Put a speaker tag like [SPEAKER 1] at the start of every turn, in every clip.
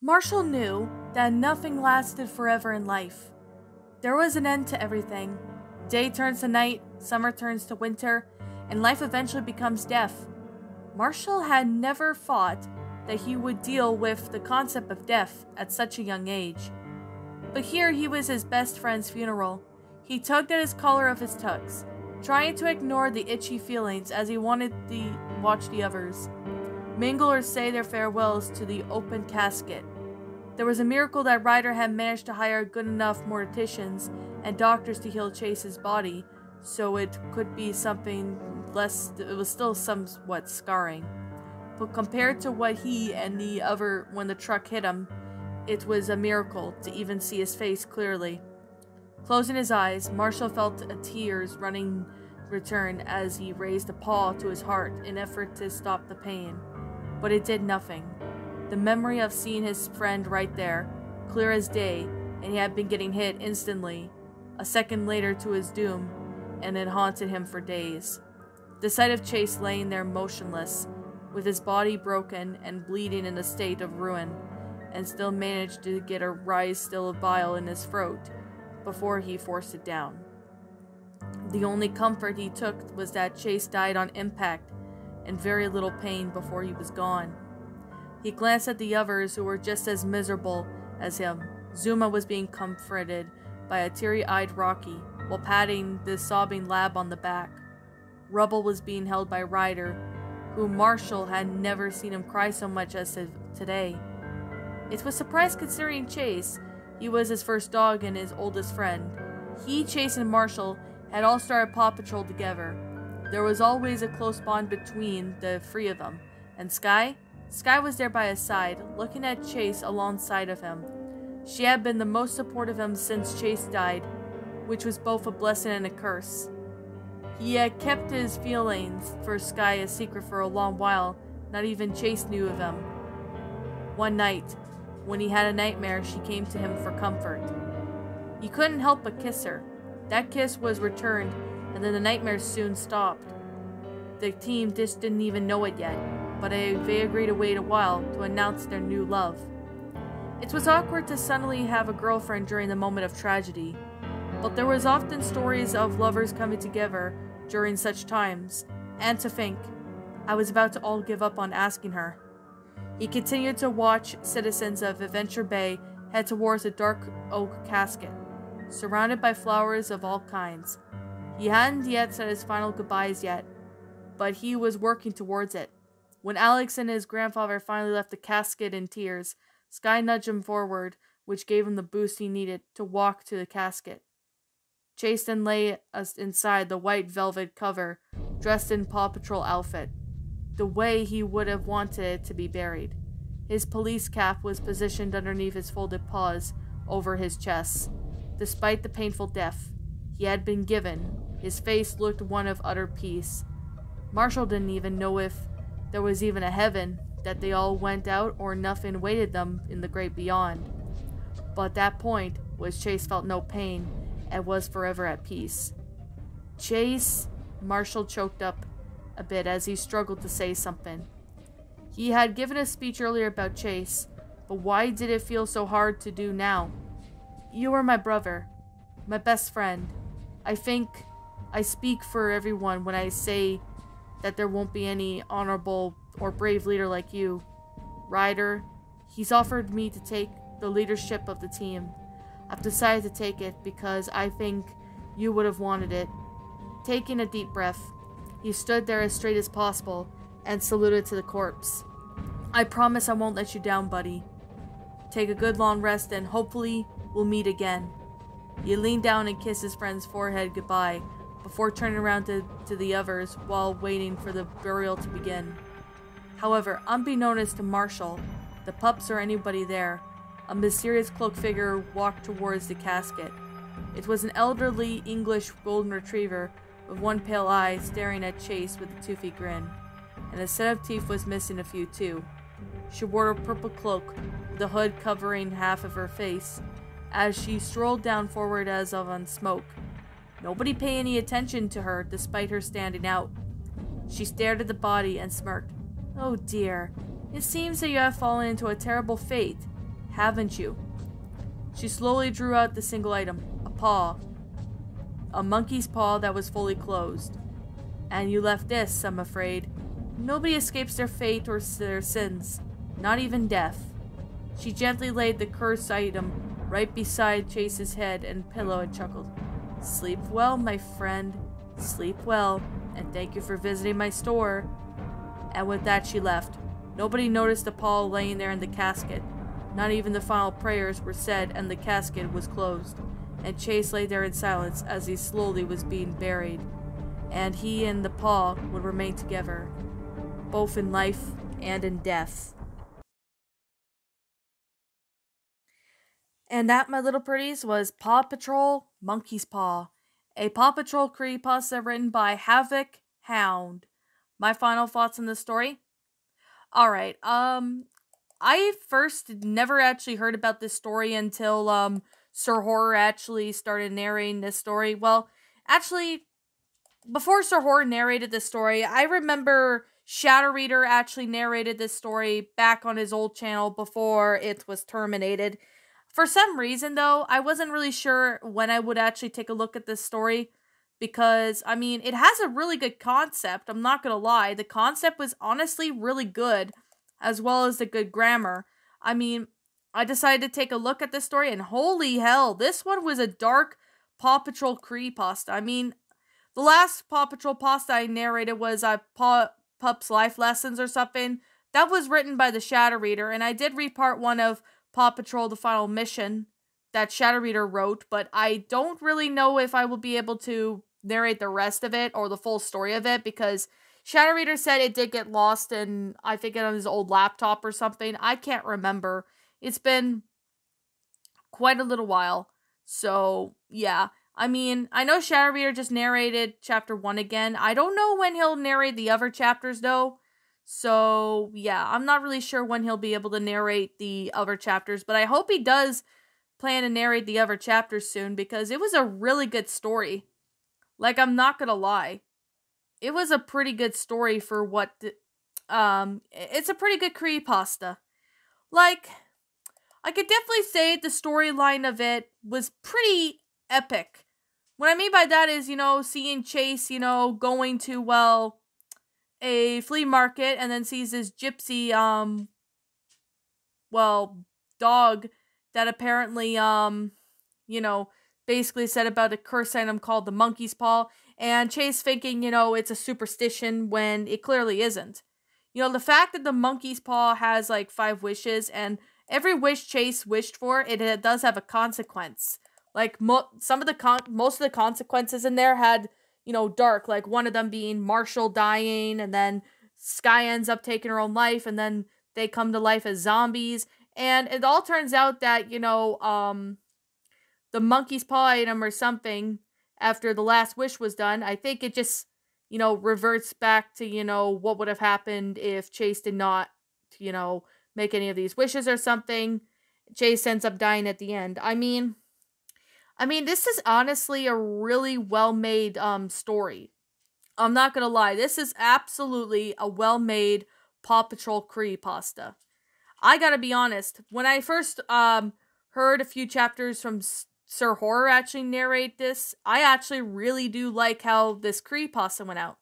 [SPEAKER 1] Marshall knew that nothing lasted forever in life. There was an end to everything. Day turns to night, summer turns to winter, and life eventually becomes death. Marshall had never thought that he would deal with the concept of death at such a young age. But here he was his best friend's funeral. He tugged at his collar of his tux, trying to ignore the itchy feelings as he wanted to watch the others mingle or say their farewells to the open casket. There was a miracle that Ryder had managed to hire good enough morticians and doctors to heal Chase's body, so it could be something less, it was still somewhat scarring. But compared to what he and the other, when the truck hit him, it was a miracle to even see his face clearly. Closing his eyes, Marshall felt a tears running return as he raised a paw to his heart in effort to stop the pain. But it did nothing. The memory of seeing his friend right there, clear as day, and he had been getting hit instantly, a second later to his doom, and it haunted him for days. The sight of Chase laying there motionless, with his body broken and bleeding in a state of ruin, and still managed to get a rise still of bile in his throat before he forced it down. The only comfort he took was that Chase died on impact and very little pain before he was gone. He glanced at the others who were just as miserable as him. Zuma was being comforted by a teary-eyed Rocky while patting the sobbing lab on the back. Rubble was being held by Ryder, who Marshall had never seen him cry so much as today. It was surprise considering Chase. He was his first dog and his oldest friend. He, Chase, and Marshall had all started Paw Patrol together. There was always a close bond between the three of them. And Skye? Skye was there by his side, looking at Chase alongside of him. She had been the most supportive of him since Chase died, which was both a blessing and a curse. He had kept his feelings for Skye a secret for a long while, not even Chase knew of him. One night, when he had a nightmare, she came to him for comfort. He couldn't help but kiss her. That kiss was returned, and then the nightmares soon stopped. The team just didn't even know it yet, but they agreed to wait a while to announce their new love. It was awkward to suddenly have a girlfriend during the moment of tragedy, but there was often stories of lovers coming together during such times, and to think, I was about to all give up on asking her. He continued to watch citizens of Adventure Bay head towards a dark oak casket, surrounded by flowers of all kinds. He hadn't yet said his final goodbyes yet, but he was working towards it. When Alex and his grandfather finally left the casket in tears, Skye nudged him forward, which gave him the boost he needed to walk to the casket. Chase then lay inside the white velvet cover, dressed in Paw Patrol outfit, the way he would have wanted it to be buried. His police cap was positioned underneath his folded paws over his chest. Despite the painful death he had been given, his face looked one of utter peace. Marshall didn't even know if there was even a heaven, that they all went out or nothing waited them in the great beyond. But at that point was Chase felt no pain and was forever at peace. Chase, Marshall choked up a bit as he struggled to say something. He had given a speech earlier about Chase, but why did it feel so hard to do now? You are my brother, my best friend. I think I speak for everyone when I say that there won't be any honorable or brave leader like you. Ryder, he's offered me to take the leadership of the team. I've decided to take it because I think you would have wanted it. Taking a deep breath, he stood there as straight as possible and saluted to the corpse. I promise I won't let you down, buddy. Take a good long rest and hopefully we'll meet again. He leaned down and kissed his friend's forehead goodbye before turning around to, to the others while waiting for the burial to begin. However, unbeknownst to Marshall, the pups or anybody there, a mysterious cloaked figure walked towards the casket. It was an elderly English golden retriever with one pale eye staring at Chase with a toothy grin, and a set of teeth was missing a few too. She wore a purple cloak, with the hood covering half of her face, as she strolled down forward as of on smoke. Nobody paid any attention to her despite her standing out. She stared at the body and smirked. Oh dear, it seems that you have fallen into a terrible fate. haven't you? She slowly drew out the single item a paw. A monkey's paw that was fully closed. And you left this, I'm afraid. Nobody escapes their fate or their sins, not even death. She gently laid the cursed item right beside Chase's head and pillow and chuckled. Sleep well, my friend. Sleep well, and thank you for visiting my store. And with that, she left. Nobody noticed the paw laying there in the casket. Not even the final prayers were said, and the casket was closed. And Chase lay there in silence as he slowly was being buried. And he and the paw would remain together, both in life and in death. And that, my little pretties, was Paw Patrol Monkey's Paw, a Paw Patrol creepypasta written by Havoc Hound. My final thoughts on this story? Alright, um, I first never actually heard about this story until, um, Sir Horror actually started narrating this story. Well, actually, before Sir Horror narrated this story, I remember Shadow Reader actually narrated this story back on his old channel before it was terminated. For some reason, though, I wasn't really sure when I would actually take a look at this story because, I mean, it has a really good concept. I'm not going to lie. The concept was honestly really good, as well as the good grammar. I mean, I decided to take a look at this story, and holy hell, this one was a dark Paw Patrol creepypasta. I mean, the last Paw Patrol pasta I narrated was uh, Paw Pup's Life Lessons or something. That was written by the Shadow Reader, and I did read part one of Paw Patrol The Final Mission that Shadow Reader wrote, but I don't really know if I will be able to narrate the rest of it or the full story of it because Shadow Reader said it did get lost and I think it on his old laptop or something. I can't remember. It's been quite a little while. So, yeah. I mean, I know Shadow Reader just narrated chapter 1 again. I don't know when he'll narrate the other chapters though. So, yeah, I'm not really sure when he'll be able to narrate the other chapters, but I hope he does plan to narrate the other chapters soon because it was a really good story. Like, I'm not gonna lie. It was a pretty good story for what. Um, it's a pretty good creepypasta. Like, I could definitely say the storyline of it was pretty epic. What I mean by that is, you know, seeing Chase, you know, going to, well, a flea market and then sees this gypsy um well dog that apparently um you know basically said about a curse item called the monkey's paw. And chase thinking you know it's a superstition when it clearly isn't. You know the fact that the monkey's paw has like five wishes and every wish chase wished for it, it does have a consequence. Like mo- some of the con- most of the consequences in there had you know, dark, like one of them being Marshall dying, and then Skye ends up taking her own life, and then they come to life as zombies. And it all turns out that, you know, um, the monkey's paw item or something after the last wish was done, I think it just, you know, reverts back to, you know, what would have happened if Chase did not, you know, make any of these wishes or something. Chase ends up dying at the end. I mean, I mean, this is honestly a really well made um story. I'm not gonna lie, this is absolutely a well made Paw Patrol creepypasta. I gotta be honest, when I first um heard a few chapters from Sir Horror actually narrate this, I actually really do like how this creepypasta went out.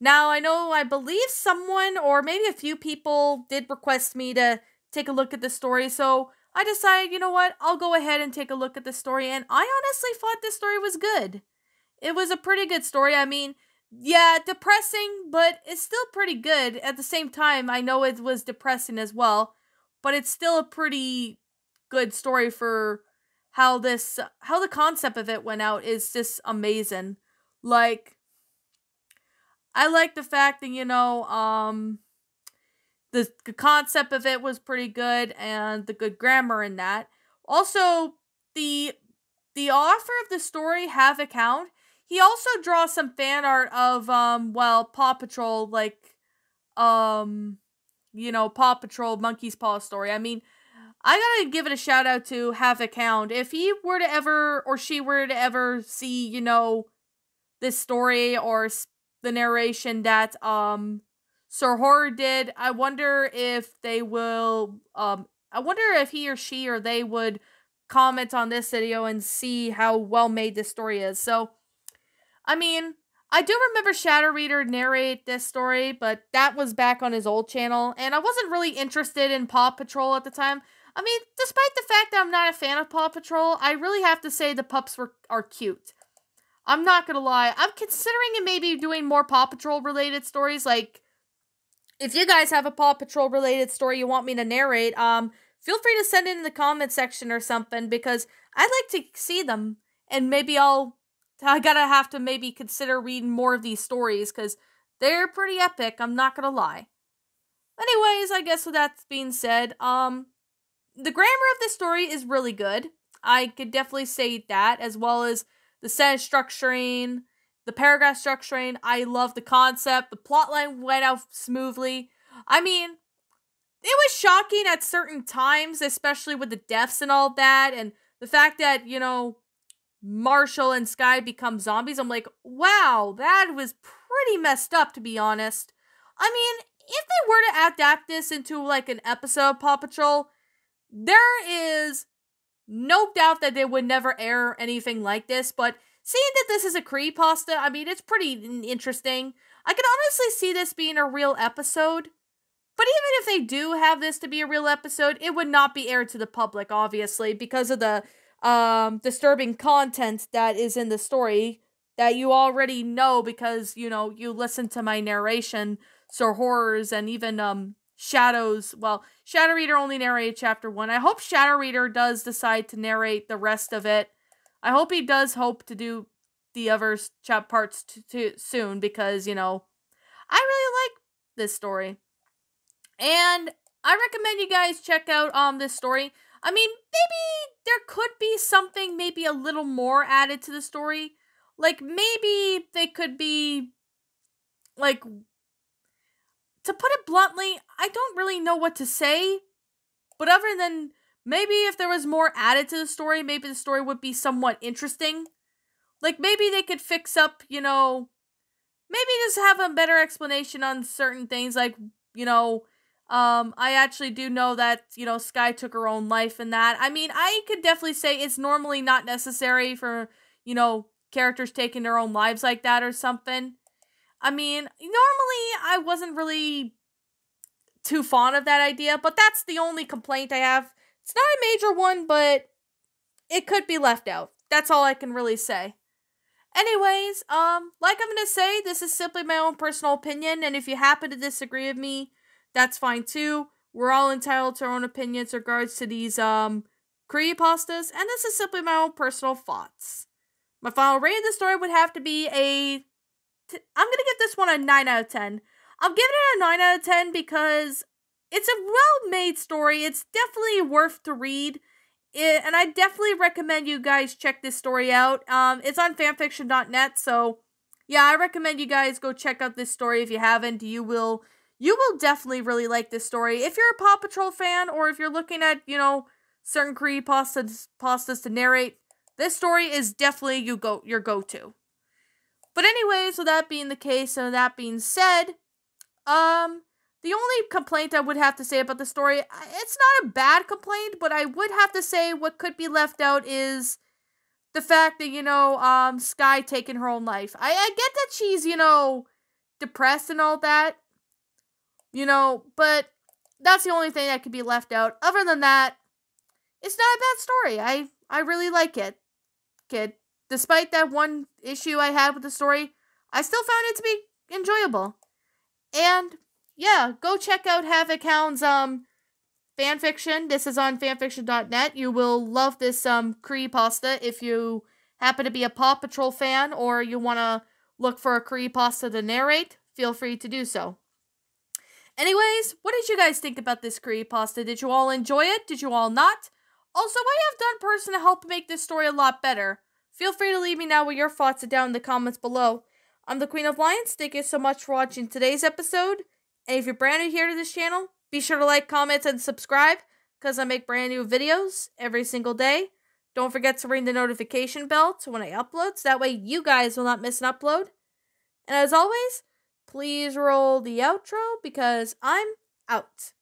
[SPEAKER 1] Now, I know I believe someone or maybe a few people did request me to take a look at the story, so I decided, you know what, I'll go ahead and take a look at the story, and I honestly thought this story was good. It was a pretty good story. I mean, yeah, depressing, but it's still pretty good. At the same time, I know it was depressing as well, but it's still a pretty good story for how this how the concept of it went out is just amazing. Like I like the fact that you know um the, concept of it was pretty good and the good grammar in that. Also, the the author of the story, Havoc Hound he also draws some fan art of um well Paw Patrol like um you know Paw Patrol Monkey's Paw story. I mean, I gotta give it a shout out to Havoc Hound If he were to ever or she were to ever see you know this story or the narration that um Sir Horror did. I wonder if they will um I wonder if he or she or they would comment on this video and see how well made this story is. So, I mean, I do remember Shadow Reader narrate this story, but that was back on his old channel, and I wasn't really interested in Paw Patrol at the time. I mean, despite the fact that I'm not a fan of Paw Patrol, I really have to say the pups were are cute. I'm not gonna lie. I'm considering maybe doing more Paw Patrol related stories. Like, if you guys have a Paw Patrol related story you want me to narrate, um, feel free to send it in the comment section or something because I'd like to see them and maybe I'll I gotta have to maybe consider reading more of these stories because they're pretty epic. I'm not gonna lie. Anyways, I guess with that being said, um, the grammar of this story is really good. I could definitely say that, as well as the sentence structuring, the paragraph structuring. I love the concept. The plotline went out smoothly. I mean, it was shocking at certain times, especially with the deaths and all that, and the fact that, you know, Marshall and Skye become zombies. I'm like, wow, that was pretty messed up, to be honest. I mean, if they were to adapt this into like an episode of Paw Patrol, there is no doubt that they would never air anything like this, but seeing that this is a Cree creepypasta, I mean, it's pretty interesting. I can honestly see this being a real episode. But even if they do have this to be a real episode, it would not be aired to the public, obviously, because of the um, disturbing content that is in the story that you already know because, you know, you listen to my narration, Sir Horror's and even um Shadows. Well, Shadow Reader only narrated chapter one. I hope Shadow Reader does decide to narrate the rest of it. I hope he does hope to do the other chap parts t- t- soon because you know I really like this story, and I recommend you guys check out um this story. I mean, maybe there could be something maybe a little more added to the story. Like maybe they could be like to put it bluntly, I don't really know what to say. But other than maybe if there was more added to the story, maybe the story would be somewhat interesting. Like maybe they could fix up, you know, maybe just have a better explanation on certain things like, you know, um I actually do know that, you know, Skye took her own life in that. I mean, I could definitely say it's normally not necessary for, you know, characters taking their own lives like that or something. I mean, normally I wasn't really too fond of that idea, but that's the only complaint I have. It's not a major one, but it could be left out. That's all I can really say. Anyways, um, like I'm gonna say, this is simply my own personal opinion, and if you happen to disagree with me, that's fine too. We're all entitled to our own opinions regards to these um creepypastas, and this is simply my own personal thoughts. My final rating of the story would have to be a i I'm gonna give this one a 9 out of 10. I'm giving it a 9 out of 10 because it's a well made story. It's definitely worth to read. It, and I definitely recommend you guys check this story out. Um, it's on fanfiction.net, so yeah, I recommend you guys go check out this story if you haven't. You will you will definitely really like this story. If you're a Paw Patrol fan or if you're looking at, you know, certain creepypastas pastas to narrate, this story is definitely you go your go-to. But anyway, so that being the case, and that being said, um, the only complaint I would have to say about the story, it's not a bad complaint, but I would have to say what could be left out is the fact that, you know, um, Skye taking her own life. I, I get that she's, you know, depressed and all that, you know, but that's the only thing that could be left out. Other than that, it's not a bad story. I, I really like it, kid despite that one issue I had with the story, I still found it to be enjoyable. And yeah, go check out Havoc Hound's um fanfiction. This is on fanfiction.net. You will love this um creepypasta if you happen to be a Paw Patrol fan or you want to look for a creepypasta to narrate. Feel free to do so. Anyways, what did you guys think about this creepypasta? Did you all enjoy it? Did you all not? Also, what have done person to help make this story a lot better? Feel free to leave me now with your thoughts down in the comments below. I'm the Queen of Lions. Thank you so much for watching today's episode. And if you're brand new here to this channel, be sure to like, comment, and subscribe because I make brand new videos every single day. Don't forget to ring the notification bell to when I upload so that way you guys will not miss an upload. And as always, please roll the outro because I'm out.